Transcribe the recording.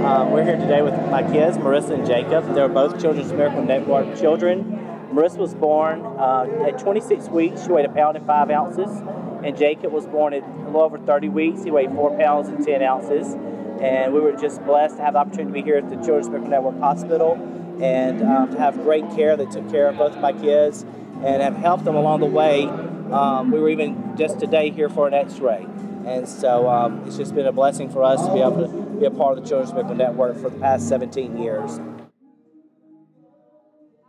Um, we're here today with my kids, Marissa and Jacob. They're both Children's Miracle Network children. Marissa was born uh, at 26 weeks. She weighed a pound and five ounces. And Jacob was born at a little over 30 weeks. He weighed four pounds and 10 ounces. And we were just blessed to have the opportunity to be here at the Children's Miracle Network Hospital and um, to have great care. They took care of both of my kids and have helped them along the way. Um, we were even just today here for an x-ray. And so um, it's just been a blessing for us to be able to be a part of the Children's Miracle Network for the past 17 years.